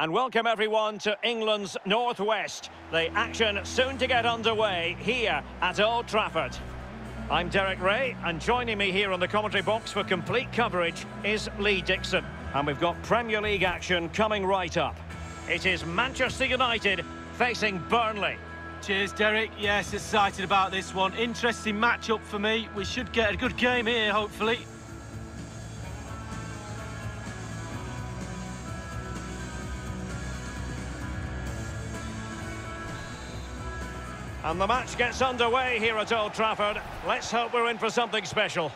And welcome everyone to England's Northwest. The action soon to get underway here at Old Trafford. I'm Derek Rae, and joining me here on the commentary box for complete coverage is Lee Dixon. And we've got Premier League action coming right up. It is Manchester United facing Burnley. Cheers, Derek. Yes, excited about this one. Interesting match-up for me. We should get a good game here, hopefully. And the match gets underway here at Old Trafford. Let's hope we're in for something special.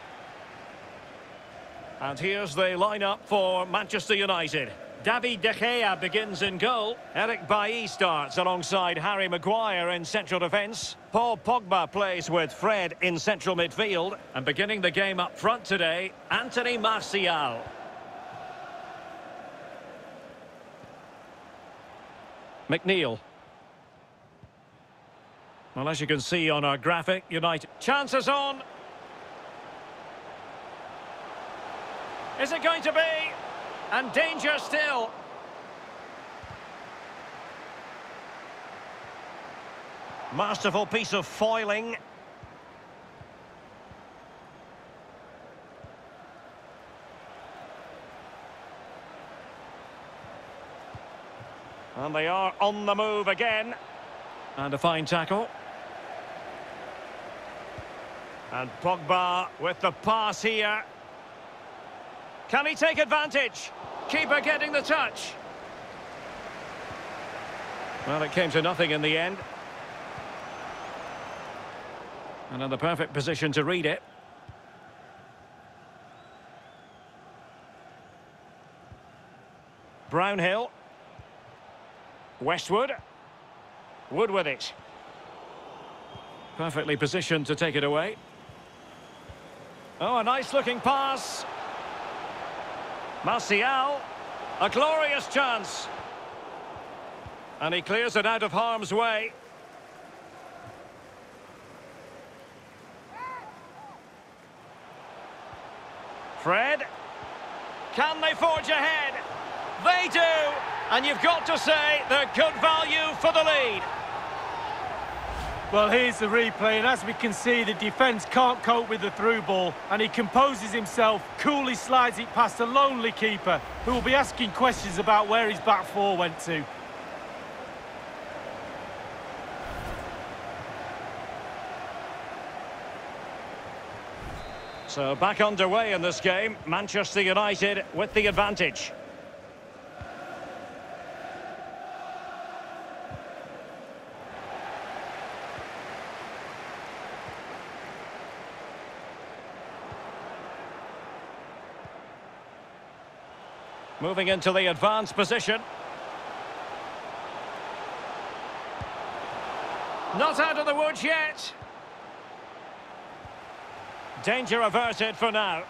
And here's the lineup for Manchester United. David De Gea begins in goal. Eric Bailly starts alongside Harry Maguire in central defence. Paul Pogba plays with Fred in central midfield. And beginning the game up front today, Anthony Martial. McNeil. Well, as you can see on our graphic, United... Chances on! Is it going to be? And danger still. Masterful piece of foiling. And they are on the move again. And a fine tackle. And Pogba with the pass here. Can he take advantage? Keeper getting the touch. Well, it came to nothing in the end. And in the perfect position to read it. Brownhill. Westwood. Wood with it. Perfectly positioned to take it away. Oh, a nice looking pass. Martial. A glorious chance. And he clears it out of harm's way. Fred. Can they forge ahead? They do! And you've got to say they're good value for the lead. Well, here's the replay, and as we can see, the defence can't cope with the through ball, and he composes himself, coolly slides it past a lonely keeper, who will be asking questions about where his back four went to. So back underway in this game, Manchester United with the advantage. Moving into the advanced position. Not out of the woods yet. Danger averted for now.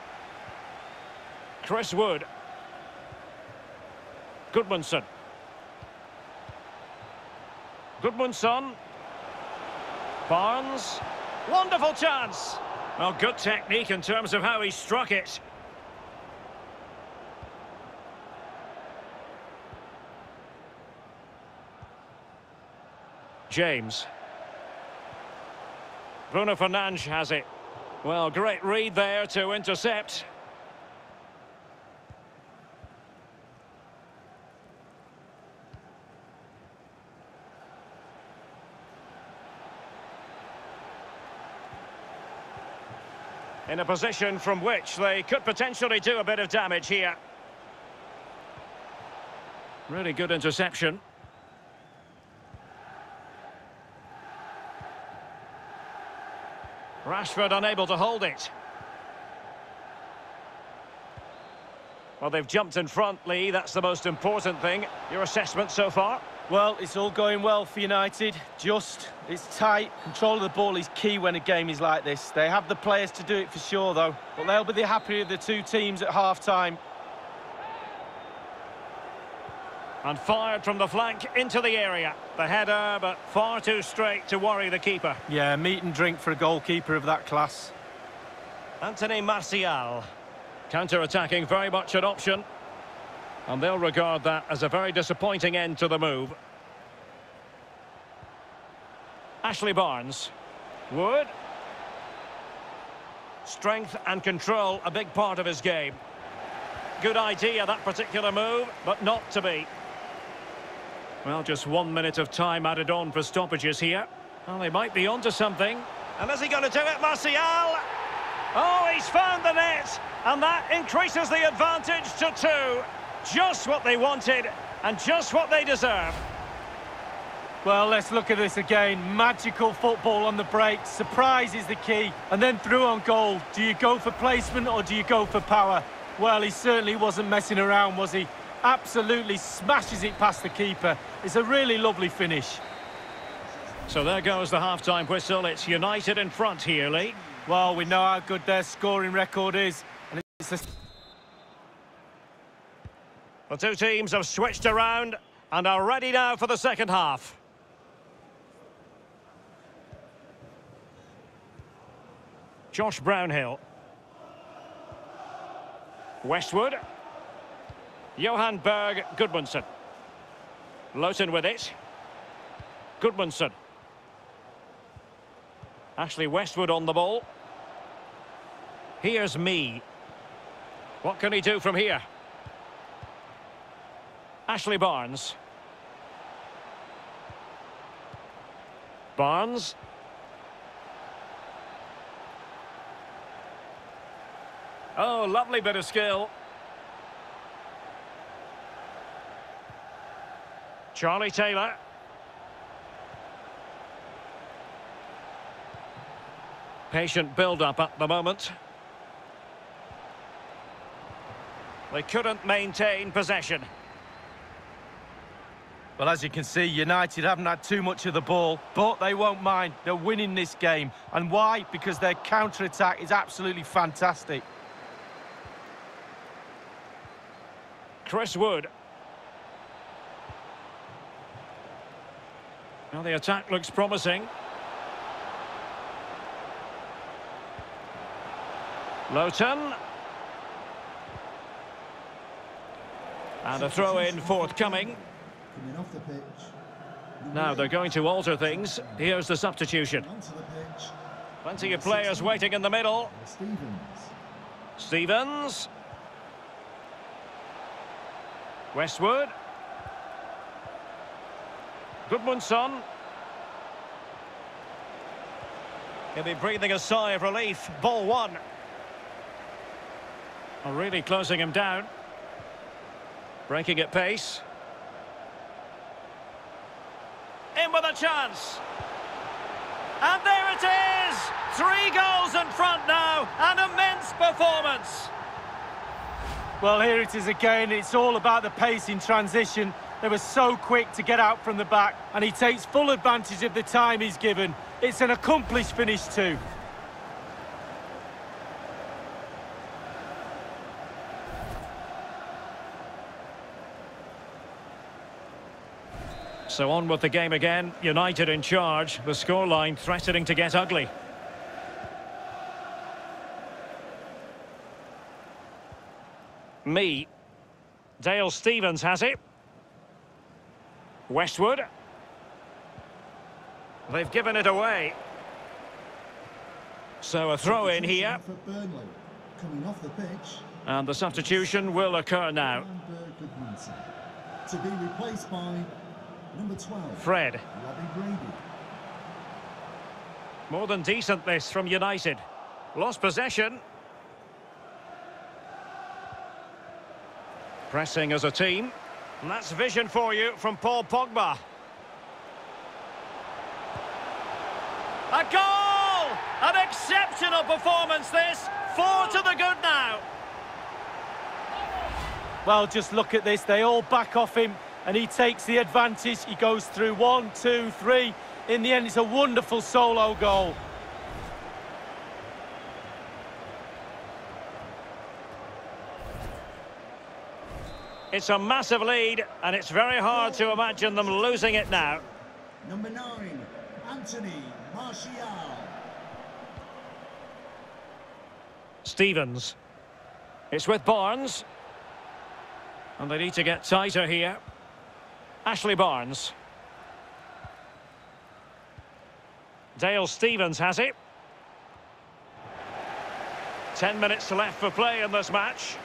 Chris Wood. Gudmundsson. Gudmundsson. Barnes. Wonderful chance. Well, good technique in terms of how he struck it. James. Bruno Fernandes has it. Well, great read there to intercept. In a position from which they could potentially do a bit of damage here. Really good interception. Rashford unable to hold it. Well, they've jumped in front, Lee. That's the most important thing. Your assessment so far? Well, it's all going well for United. Just, it's tight. Control of the ball is key when a game is like this. They have the players to do it for sure, though. But they'll be the happier of the two teams at half-time. And fired from the flank into the area. The header, but far too straight to worry the keeper. Yeah, meat and drink for a goalkeeper of that class. Anthony Martial. Counter-attacking, very much an option. And they'll regard that as a very disappointing end to the move. Ashley Barnes. Wood. Strength and control, a big part of his game. Good idea, that particular move, but not to be. Well, just one minute of time added on for stoppages here. Well, they might be onto something. And is he going to do it, Martial? Oh, he's found the net, and that increases the advantage to two. Just what they wanted, and just what they deserve. Well, let's look at this again. Magical football on the break. Surprise is the key. And then through on goal. Do you go for placement or do you go for power? Well, he certainly wasn't messing around, was he? Absolutely smashes it past the keeper. It's a really lovely finish. So there goes the half-time whistle. It's United in front here, Lee. Well, we know how good their scoring record is. And it's a... The two teams have switched around and are ready now for the second half. Josh Brownhill. Westwood. Johan Berg Gudmundsson. Lowton with it. Gudmundsson. Ashley Westwood on the ball. Here's me. What can he do from here? Ashley Barnes. Barnes. Oh, lovely bit of skill. Charlie Taylor. Patient build-up at the moment. They couldn't maintain possession. Well, as you can see, United haven't had too much of the ball, but they won't mind. They're winning this game. And why? Because their counter-attack is absolutely fantastic. Chris Wood. Well, the attack looks promising. Lowton. And a throw in forthcoming. Now they're going to alter things. Here's the substitution. Plenty of players waiting in the middle. Stephens. Westwood. Gudmundsson. He'll be breathing a sigh of relief. Ball one. Oh, really closing him down. Breaking at pace. In with a chance. And there it is! Three goals in front now. An immense performance. Well, here it is again. It's all about the pace in transition. They were so quick to get out from the back, and he takes full advantage of the time he's given. It's an accomplished finish too. So on with the game again. United in charge. The scoreline threatening to get ugly. Mee. Dale Stephens has it. Westwood. They've given it away. So a throw in here. Coming off the pitch. And the substitution will occur now. To be replaced by number 12. Fred. More than decent this from United. Lost possession. Pressing as a team. And that's vision for you from Paul Pogba. A goal! An exceptional performance this. Four to the good now. Well, just look at this. They all back off him and he takes the advantage. He goes through one, two, three. In the end, it's a wonderful solo goal. It's a massive lead, and it's very hard to imagine them losing it now. Number nine, Anthony Martial. Stephens. It's with Barnes. And they need to get tighter here. Ashley Barnes. Dale Stephens has it. Ten minutes left for play in this match.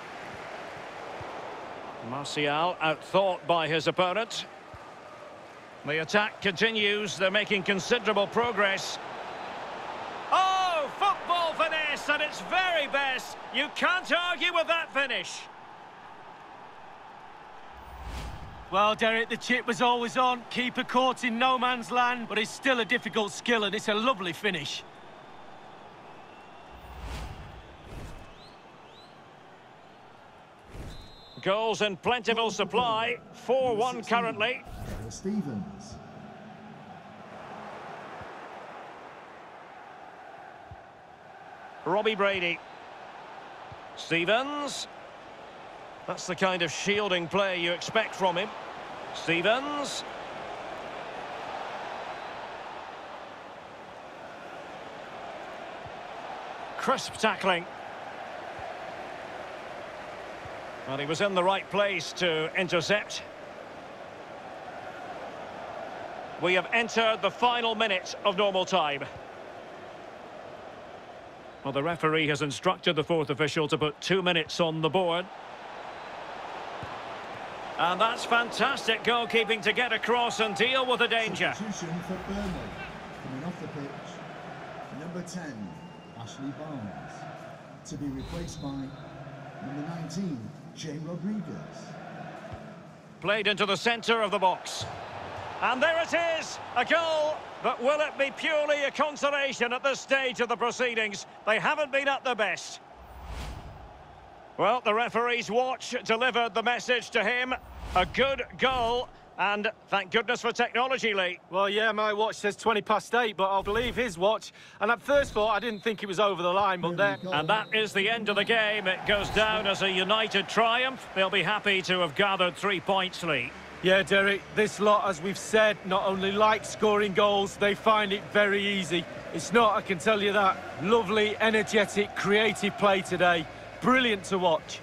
Martial outthought by his opponent. The attack continues. They're making considerable progress. Oh, football finesse at its very best. You can't argue with that finish. Well, Derek, the chip was always on. Keeper caught in no man's land, but it's still a difficult skill and it's a lovely finish. Goals in plentiful supply. 4-1 currently. Stephens. Robbie Brady. Stephens. That's the kind of shielding play you expect from him. Stephens. Crisp tackling. Well, he was in the right place to intercept. We have entered the final minute of normal time. Well, the referee has instructed the fourth official to put two minutes on the board. And that's fantastic goalkeeping to get across and deal with the danger. Substitution for Burnley. Coming off the pitch, number 10, Ashley Barnes. To be replaced by number 19, Jay Rodriguez. Played into the centre of the box. And there it is, a goal. But will it be purely a consolation at this stage of the proceedings? They haven't been at their best. Well, the referee's watch delivered the message to him. A good goal. And thank goodness for technology, Lee. Well, yeah, my watch says 20 past 8, but I'll believe his watch. And at first thought, I didn't think it was over the line, but then... And that is the end of the game. It goes down as a united triumph. They'll be happy to have gathered three points, Lee. Yeah, Derek, this lot, as we've said, not only like scoring goals, they find it very easy. It's not, I can tell you that. Lovely, energetic, creative play today. Brilliant to watch.